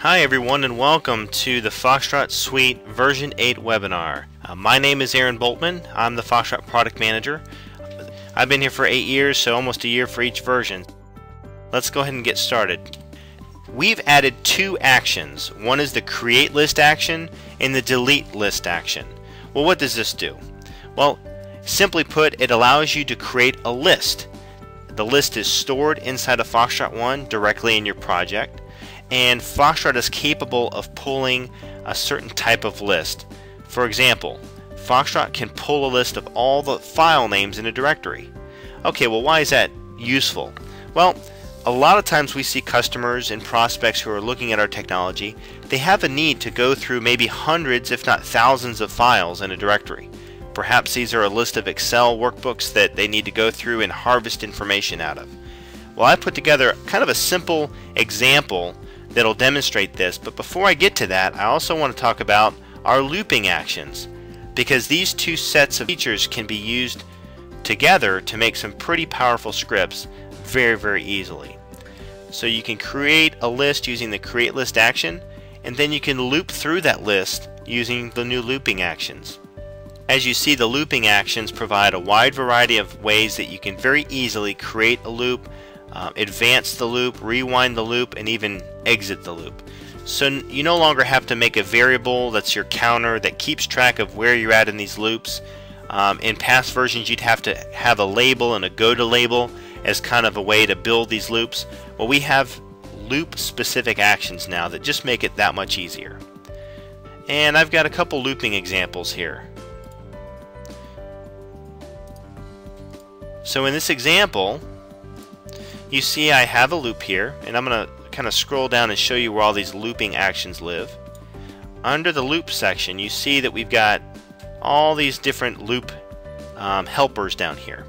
Hi everyone and welcome to the Foxtrot Suite version 8 webinar. Uh, my name is Aaron Boltman. I'm the Foxtrot product manager. I've been here for 8 years so almost a year for each version. Let's go ahead and get started. We've added two actions. One is the create list action and the delete list action. Well what does this do? Well simply put it allows you to create a list. The list is stored inside of Foxtrot 1 directly in your project and Foxtrot is capable of pulling a certain type of list. For example, Foxtrot can pull a list of all the file names in a directory. Okay, well why is that useful? Well, a lot of times we see customers and prospects who are looking at our technology, they have a need to go through maybe hundreds if not thousands of files in a directory. Perhaps these are a list of Excel workbooks that they need to go through and harvest information out of. Well, I put together kind of a simple example that'll demonstrate this. But before I get to that, I also want to talk about our looping actions because these two sets of features can be used together to make some pretty powerful scripts very, very easily. So you can create a list using the create list action and then you can loop through that list using the new looping actions. As you see, the looping actions provide a wide variety of ways that you can very easily create a loop uh, advance the loop, rewind the loop, and even exit the loop. So you no longer have to make a variable that's your counter that keeps track of where you're at in these loops. Um, in past versions you'd have to have a label and a go to label as kind of a way to build these loops. Well we have loop specific actions now that just make it that much easier. And I've got a couple looping examples here. So in this example you see I have a loop here, and I'm going to kind of scroll down and show you where all these looping actions live. Under the loop section, you see that we've got all these different loop um, helpers down here.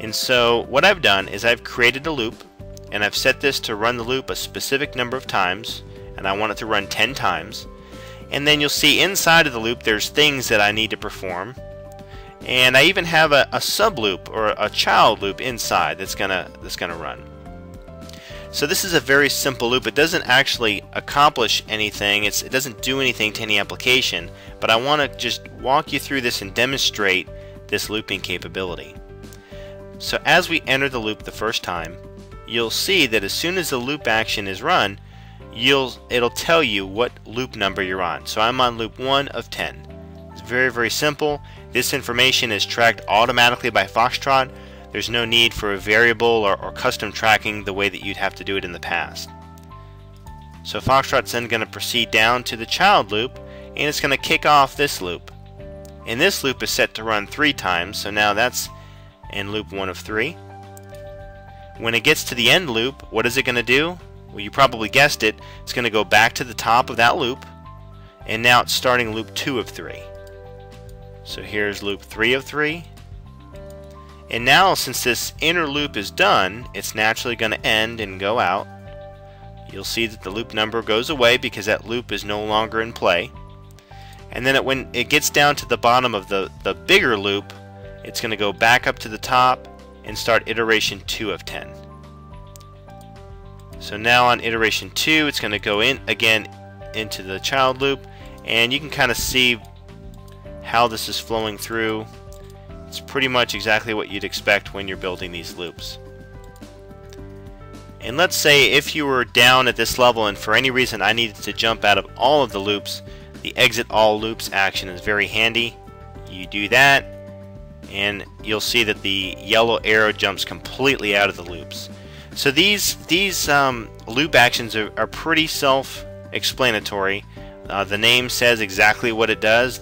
And so what I've done is I've created a loop, and I've set this to run the loop a specific number of times, and I want it to run 10 times. And then you'll see inside of the loop there's things that I need to perform. And I even have a, a sub loop or a child loop inside that's gonna that's gonna run. So this is a very simple loop. It doesn't actually accomplish anything. It's, it doesn't do anything to any application. But I want to just walk you through this and demonstrate this looping capability. So as we enter the loop the first time, you'll see that as soon as the loop action is run, you'll it'll tell you what loop number you're on. So I'm on loop 1 of 10. It's very, very simple. This information is tracked automatically by Foxtrot. There's no need for a variable or, or custom tracking the way that you'd have to do it in the past. So Foxtrot's then going to proceed down to the child loop and it's going to kick off this loop. And this loop is set to run three times, so now that's in loop 1 of 3. When it gets to the end loop, what is it going to do? Well, you probably guessed it. It's going to go back to the top of that loop, and now it's starting loop 2 of 3. So here's loop 3 of 3. And now since this inner loop is done, it's naturally going to end and go out. You'll see that the loop number goes away because that loop is no longer in play. And then it, when it gets down to the bottom of the, the bigger loop, it's going to go back up to the top and start iteration 2 of 10. So now on iteration 2, it's going to go in again into the child loop, and you can kind of see how this is flowing through. It's pretty much exactly what you'd expect when you're building these loops. And let's say if you were down at this level and for any reason I needed to jump out of all of the loops, the exit all loops action is very handy. You do that and you'll see that the yellow arrow jumps completely out of the loops. So these these um, loop actions are, are pretty self-explanatory. Uh, the name says exactly what it does.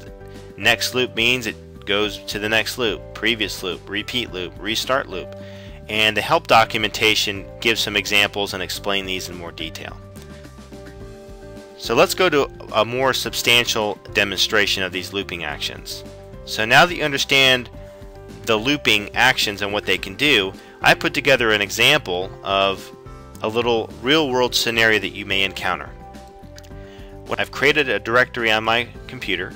Next loop means it goes to the next loop, previous loop, repeat loop, restart loop. And the help documentation gives some examples and explain these in more detail. So let's go to a more substantial demonstration of these looping actions. So now that you understand the looping actions and what they can do, I put together an example of a little real-world scenario that you may encounter. I've created a directory on my computer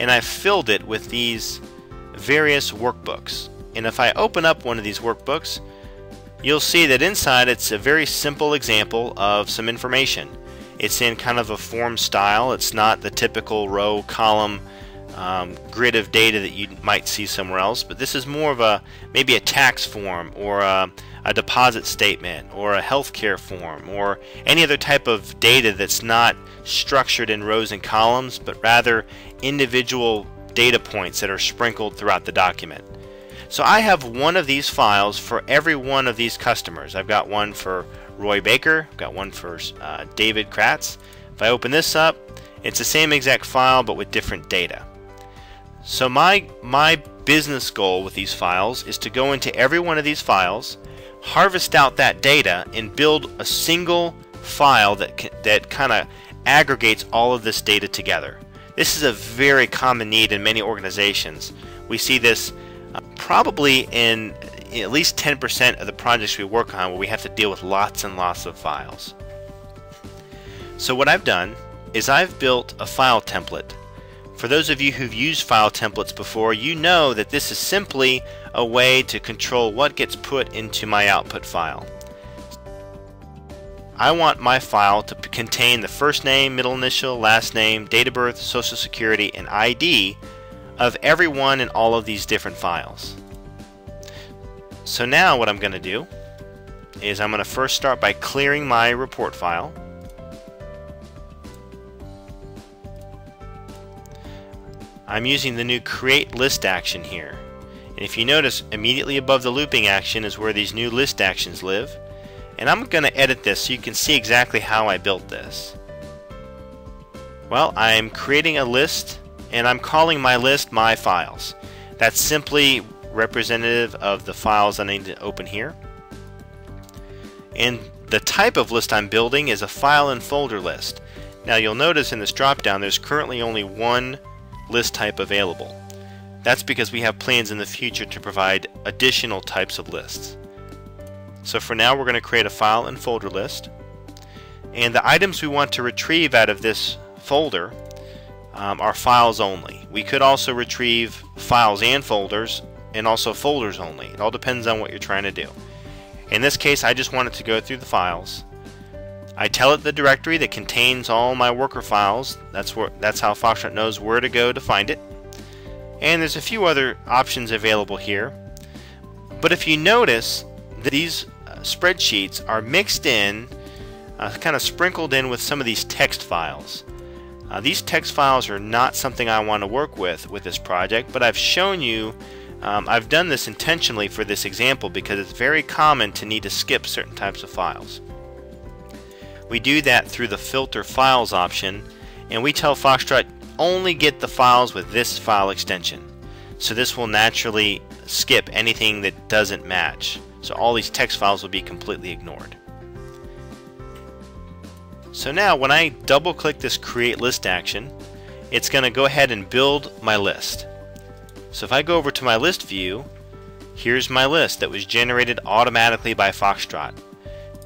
and I've filled it with these various workbooks. And if I open up one of these workbooks, you'll see that inside it's a very simple example of some information. It's in kind of a form style. It's not the typical row column um, grid of data that you might see somewhere else, but this is more of a maybe a tax form or a, a deposit statement or a healthcare form or any other type of data that's not structured in rows and columns, but rather individual data points that are sprinkled throughout the document. So I have one of these files for every one of these customers. I've got one for Roy Baker, I've got one for uh, David Kratz. If I open this up, it's the same exact file but with different data. So my, my business goal with these files is to go into every one of these files, harvest out that data, and build a single file that, that kind of aggregates all of this data together. This is a very common need in many organizations. We see this uh, probably in at least 10% of the projects we work on where we have to deal with lots and lots of files. So what I've done is I've built a file template for those of you who've used file templates before, you know that this is simply a way to control what gets put into my output file. I want my file to contain the first name, middle initial, last name, date of birth, social security, and ID of everyone in all of these different files. So now what I'm going to do is I'm going to first start by clearing my report file. I'm using the new create list action here. And if you notice, immediately above the looping action is where these new list actions live. And I'm going to edit this so you can see exactly how I built this. Well, I'm creating a list and I'm calling my list my files. That's simply representative of the files I need to open here. And the type of list I'm building is a file and folder list. Now you'll notice in this drop down there's currently only one list type available. That's because we have plans in the future to provide additional types of lists. So for now we're going to create a file and folder list. And the items we want to retrieve out of this folder um, are files only. We could also retrieve files and folders and also folders only. It all depends on what you're trying to do. In this case I just want it to go through the files I tell it the directory that contains all my worker files. That's where that's how Foxtrot knows where to go to find it. And there's a few other options available here. But if you notice, these uh, spreadsheets are mixed in, uh, kind of sprinkled in with some of these text files. Uh, these text files are not something I want to work with with this project, but I've shown you, um, I've done this intentionally for this example because it's very common to need to skip certain types of files. We do that through the filter files option and we tell Foxtrot only get the files with this file extension. So this will naturally skip anything that doesn't match. So all these text files will be completely ignored. So now when I double click this create list action, it's going to go ahead and build my list. So if I go over to my list view, here's my list that was generated automatically by Foxtrot.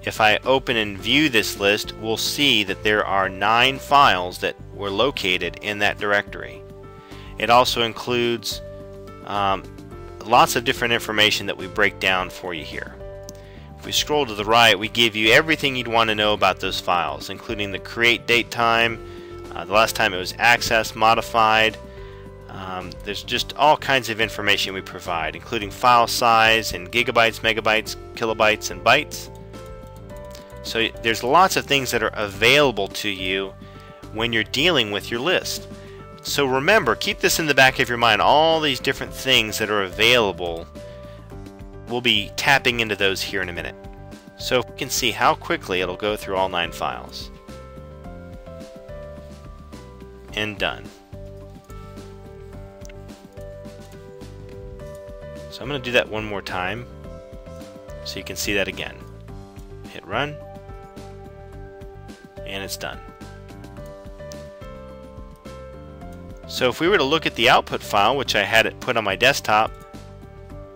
If I open and view this list, we'll see that there are nine files that were located in that directory. It also includes um, lots of different information that we break down for you here. If we scroll to the right, we give you everything you'd want to know about those files, including the create date time, uh, the last time it was accessed, modified. Um, there's just all kinds of information we provide, including file size in gigabytes, megabytes, kilobytes, and bytes. So there's lots of things that are available to you when you're dealing with your list. So remember, keep this in the back of your mind. All these different things that are available, we'll be tapping into those here in a minute. So you can see how quickly it'll go through all nine files. And done. So I'm going to do that one more time so you can see that again. Hit run and it's done. So if we were to look at the output file, which I had it put on my desktop,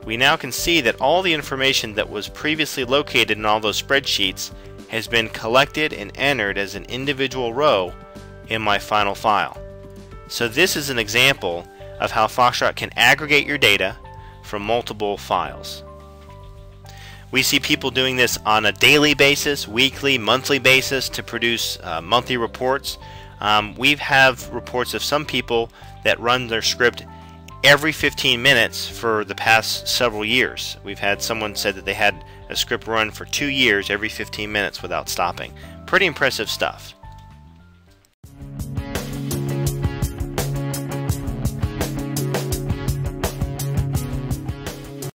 we now can see that all the information that was previously located in all those spreadsheets has been collected and entered as an individual row in my final file. So this is an example of how Foxtrot can aggregate your data from multiple files. We see people doing this on a daily basis, weekly, monthly basis to produce uh, monthly reports. Um, we have reports of some people that run their script every 15 minutes for the past several years. We've had someone said that they had a script run for two years every 15 minutes without stopping. Pretty impressive stuff.